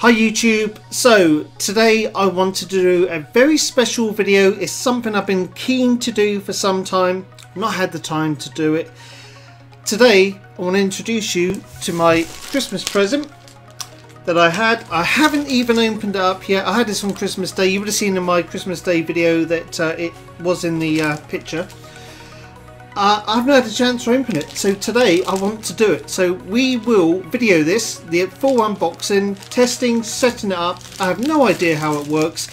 Hi YouTube, so today I wanted to do a very special video. It's something I've been keen to do for some time, not had the time to do it. Today I want to introduce you to my Christmas present that I had. I haven't even opened it up yet. I had this on Christmas Day. You would have seen in my Christmas Day video that uh, it was in the uh, picture. Uh, I've not had a chance to open it, so today I want to do it. So we will video this, the full unboxing, testing, setting it up. I have no idea how it works.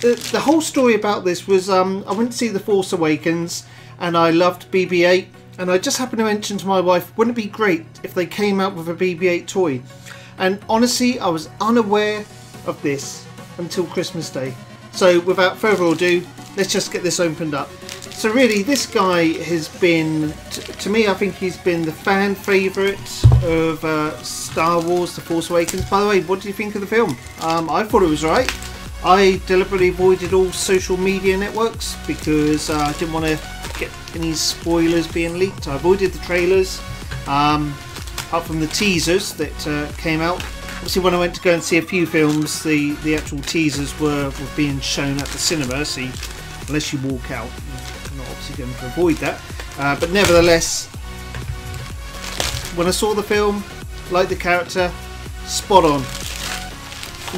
The, the whole story about this was um, I went to see The Force Awakens and I loved BB-8 and I just happened to mention to my wife, wouldn't it be great if they came out with a BB-8 toy? And honestly, I was unaware of this until Christmas Day. So without further ado, let's just get this opened up. So really, this guy has been, to me, I think he's been the fan favourite of uh, Star Wars The Force Awakens. By the way, what do you think of the film? Um, I thought it was right. I deliberately avoided all social media networks because uh, I didn't want to get any spoilers being leaked. I avoided the trailers, um, apart from the teasers that uh, came out. Obviously, when I went to go and see a few films, the, the actual teasers were, were being shown at the cinema, so you, unless you walk out, obviously going to avoid that. Uh, but nevertheless, when I saw the film, like the character, spot on.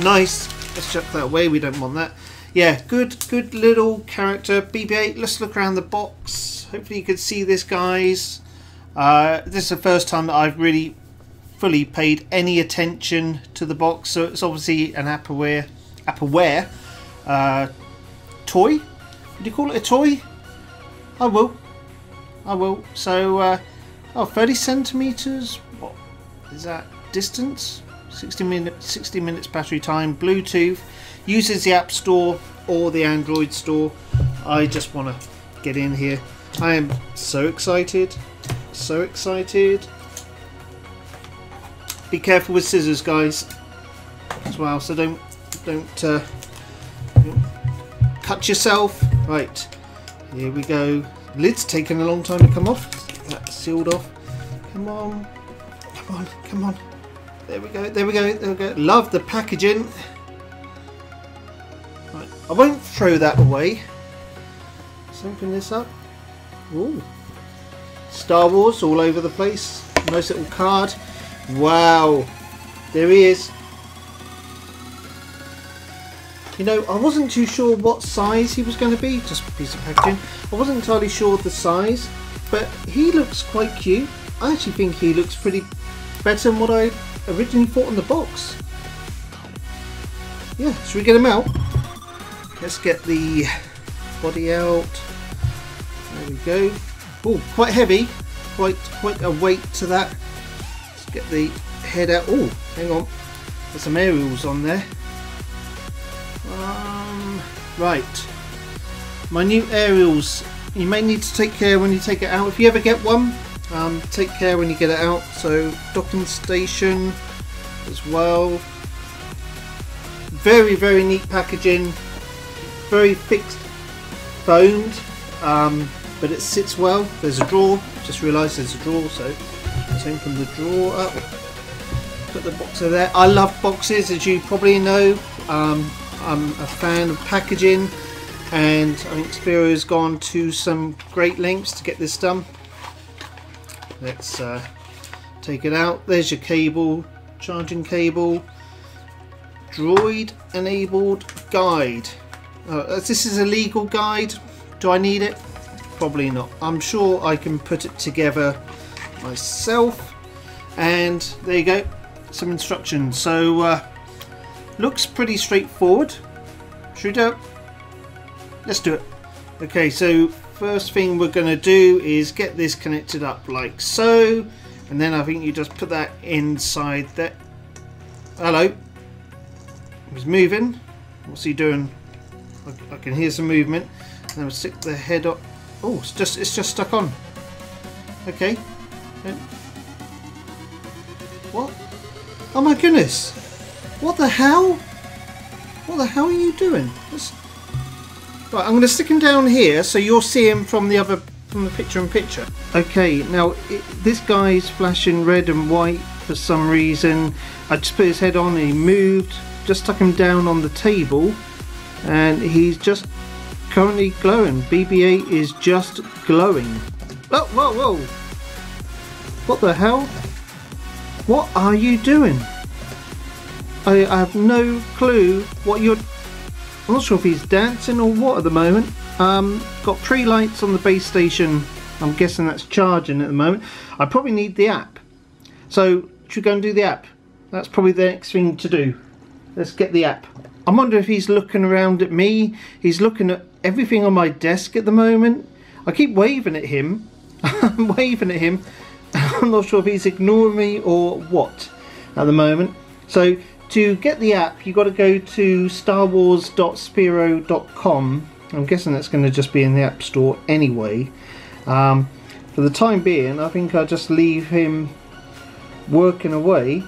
Nice. Let's chuck that away. We don't want that. Yeah, good, good little character. BB-8. Let's look around the box. Hopefully you can see this, guys. Uh, this is the first time that I've really fully paid any attention to the box. So it's obviously an Appleware, Appleware uh, toy. Would you call it a toy? I will. I will. So, uh, oh, 30 centimeters. What is that distance? 60 minutes. 60 minutes battery time. Bluetooth. Uses the App Store or the Android Store. I just want to get in here. I am so excited. So excited. Be careful with scissors, guys, as well. So don't don't, uh, don't cut yourself. Right. Here we go. Lid's taken a long time to come off. That's sealed off. Come on. Come on. Come on. There we go. There we go. There we go. Love the packaging. Right. I won't throw that away. Let's open this up. Ooh. Star Wars all over the place. Nice little card. Wow. There he is. You know, I wasn't too sure what size he was going to be, just a piece of packaging. I wasn't entirely sure of the size, but he looks quite cute. I actually think he looks pretty better than what I originally thought on the box. Yeah, should we get him out? Let's get the body out. There we go. Oh, quite heavy. Quite quite a weight to that. Let's get the head out. Oh, hang on. There's some aerials on there. Um, right. My new aerials. You may need to take care when you take it out. If you ever get one, um, take care when you get it out. So docking station as well. Very very neat packaging. Very fixed, foamed, um, but it sits well. There's a drawer. Just realised there's a drawer, so let's open the drawer up. Put the box there. I love boxes, as you probably know. Um, I'm a fan of packaging and I think Sphero has gone to some great lengths to get this done. Let's uh, take it out. There's your cable, charging cable, droid enabled guide. Uh, this is a legal guide. Do I need it? Probably not. I'm sure I can put it together myself. And there you go, some instructions. So uh, looks pretty straightforward. Do it? Let's do it. Okay, so first thing we're going to do is get this connected up like so. And then I think you just put that inside that. Hello. He's moving. What's he doing? I, I can hear some movement. And then we'll stick the head up. Oh, it's just it's just stuck on. Okay. What? Oh my goodness! What the hell? What the hell are you doing? That's... Right, I'm going to stick him down here so you'll see him from the other from the picture in picture. Okay, now it, this guy's flashing red and white for some reason. I just put his head on and he moved, just stuck him down on the table and he's just currently glowing. BB-8 is just glowing. Oh, whoa, whoa! What the hell? What are you doing? I, I have no clue what you're... I'm not sure if he's dancing or what at the moment. Um, got three lights on the base station. I'm guessing that's charging at the moment. I probably need the app. So, should we go and do the app? That's probably the next thing to do. Let's get the app. I wonder if he's looking around at me. He's looking at everything on my desk at the moment. I keep waving at him. I'm waving at him. I'm not sure if he's ignoring me or what at the moment. So to get the app, you've got to go to starwars.sphero.com. I'm guessing that's going to just be in the App Store anyway. Um, for the time being, I think I'll just leave him working away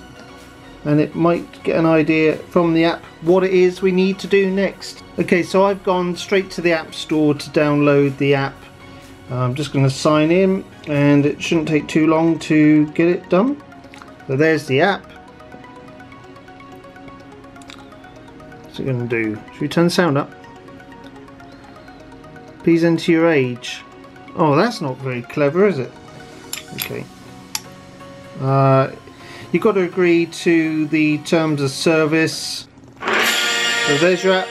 and it might get an idea from the app what it is we need to do next. Okay, so I've gone straight to the App Store to download the app. I'm just going to sign in and it shouldn't take too long to get it done. So there's the app. What's it going to do? Should we turn the sound up? Please enter your age. Oh, that's not very clever, is it? Okay. Uh, you've got to agree to the terms of service. So there's your app.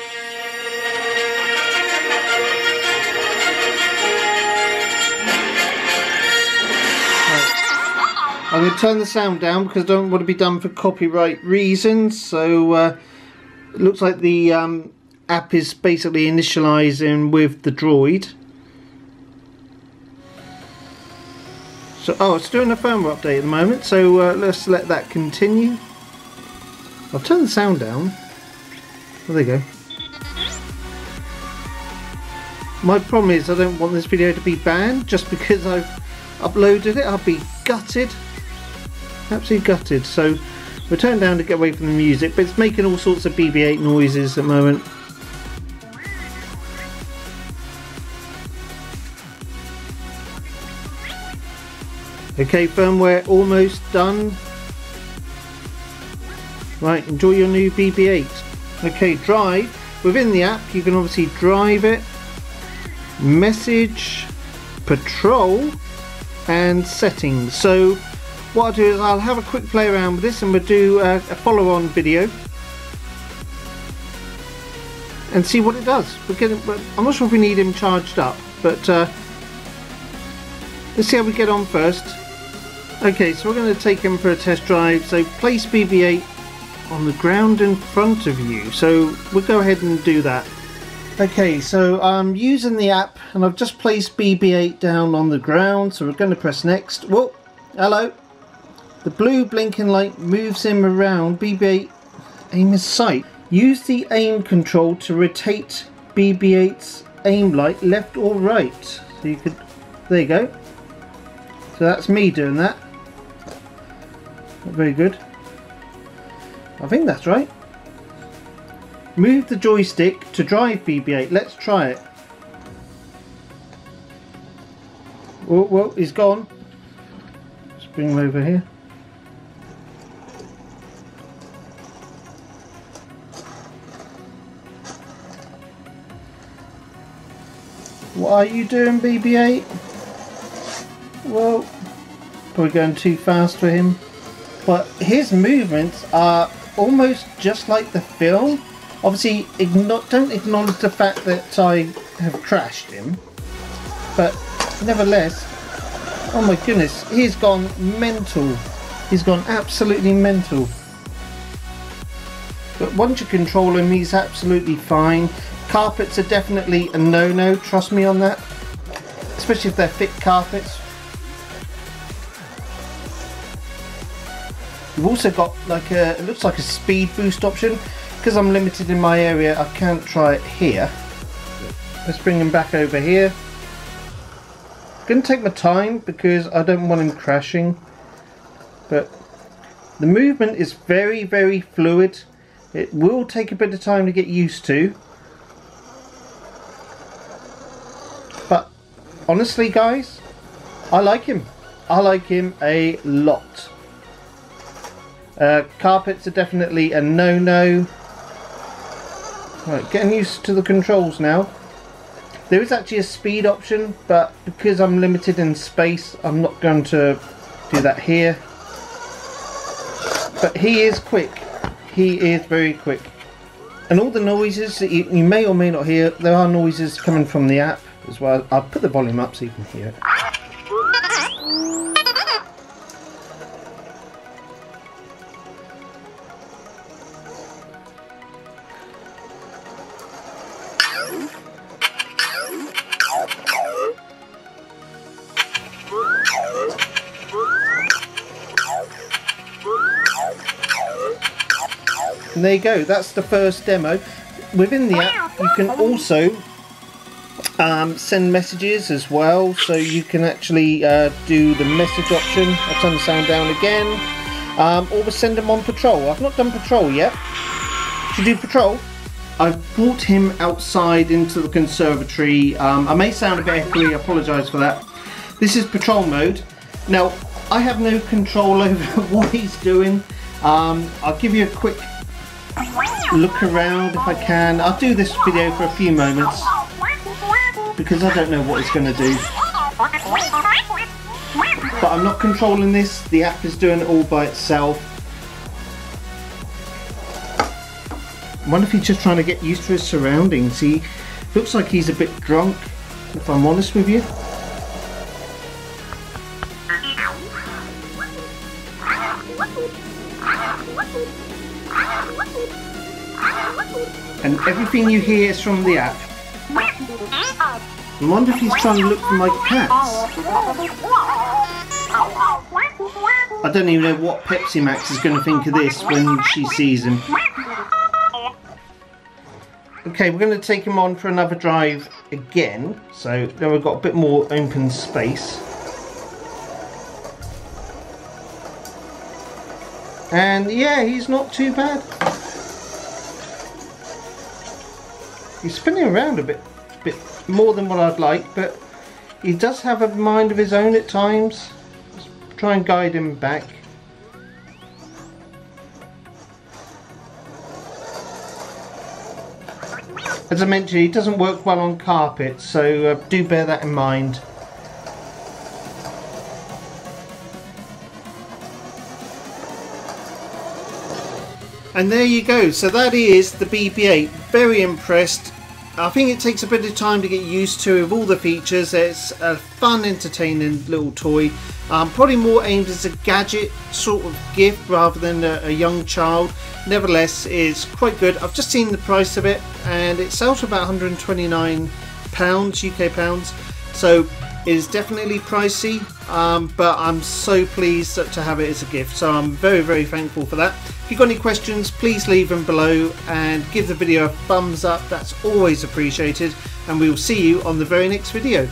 I'm going to turn the sound down because I don't want to be done for copyright reasons. So uh, looks like the um, app is basically initializing with the droid. So, oh, it's doing a firmware update at the moment, so uh, let's let that continue. I'll turn the sound down. Oh, there you go. My problem is I don't want this video to be banned just because I've uploaded it. I'll be gutted. Absolutely gutted. So we're turning down to get away from the music, but it's making all sorts of BB-8 noises at the moment. Okay, firmware almost done. Right, enjoy your new BB-8. Okay, drive. Within the app, you can obviously drive it, message, patrol, and settings. So what I'll do is I'll have a quick play around with this and we'll do a, a follow-on video and see what it does. We're getting, I'm not sure if we need him charged up, but uh, let's see how we get on first. Okay, so we're going to take him for a test drive. So place BB-8 on the ground in front of you. So we'll go ahead and do that. Okay, so I'm using the app and I've just placed BB-8 down on the ground. So we're going to press next. Whoa, hello. The blue blinking light moves him around. BB-8 aim his sight. Use the aim control to rotate BB-8's aim light left or right. So you could, there you go. So that's me doing that. Not Very good. I think that's right. Move the joystick to drive BB-8. Let's try it. Oh, well, he's gone. Let's bring him over here. What are you doing, BB-8? Well, probably going too fast for him but his movements are almost just like the film. Obviously, don't acknowledge the fact that I have crashed him, but nevertheless, oh my goodness, he's gone mental. He's gone absolutely mental. But once you control him, he's absolutely fine. Carpets are definitely a no-no, trust me on that. Especially if they're thick carpets. You've also got like a, it looks like a speed boost option. Because I'm limited in my area, I can't try it here. Let's bring him back over here. Gonna take my time because I don't want him crashing. But the movement is very, very fluid. It will take a bit of time to get used to. Honestly guys, I like him. I like him a lot. Uh, carpets are definitely a no-no. Right, getting used to the controls now. There is actually a speed option, but because I'm limited in space, I'm not going to do that here. But he is quick. He is very quick. And all the noises that you, you may or may not hear, there are noises coming from the app as well. I'll put the volume up so you can hear it. And there you go, that's the first demo. Within the app, you can also um, send messages as well, so you can actually uh, do the message option. I'll turn the sound down again. Um, or send them on patrol. I've not done patrol yet. Should do patrol? I've brought him outside into the conservatory. Um, I may sound a bit echoey, I apologise for that. This is patrol mode. Now, I have no control over what he's doing. Um, I'll give you a quick look around if I can. I'll do this video for a few moments because I don't know what it's going to do. But I'm not controlling this, the app is doing it all by itself. I wonder if he's just trying to get used to his surroundings. He looks like he's a bit drunk, if I'm honest with you. And everything you hear is from the app. I wonder if he's trying to look for my cats. I don't even know what Pepsi Max is going to think of this when she sees him. Okay, we're going to take him on for another drive again. So now we've got a bit more open space. And yeah, he's not too bad. He's spinning around a bit, bit more than what I'd like, but he does have a mind of his own at times. Let's try and guide him back. As I mentioned, he doesn't work well on carpet, so uh, do bear that in mind. And there you go. So that is the BB-8. Very impressed. I think it takes a bit of time to get used to with all the features. It's a fun, entertaining little toy. Um, probably more aimed as a gadget sort of gift rather than a, a, young child. Nevertheless, it's quite good. I've just seen the price of it and it sells for about 129 pounds, UK pounds. So it is definitely pricey, um, but I'm so pleased to have it as a gift. So I'm very, very thankful for that. If you've got any questions, please leave them below and give the video a thumbs up. That's always appreciated. And we will see you on the very next video.